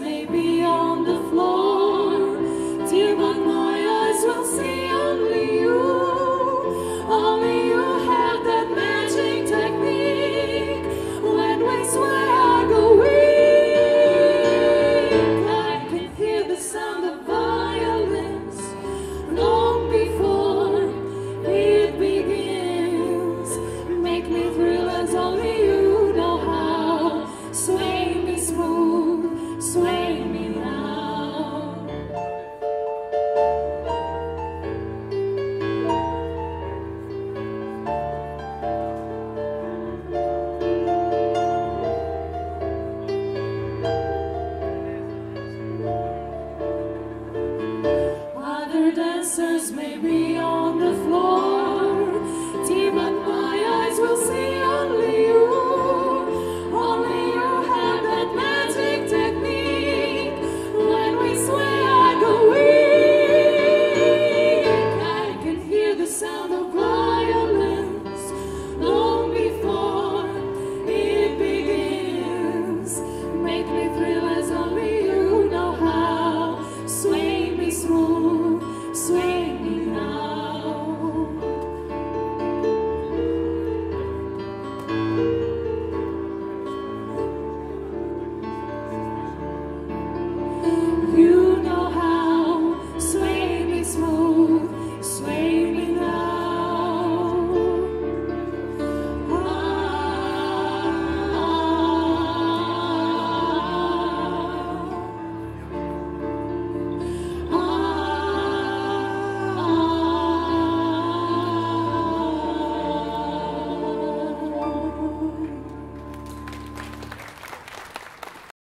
may be on the floor, dear, but my eyes will see only you. Only you have that magic technique when can hear the sound of long before it begins. Make me thrill as only may be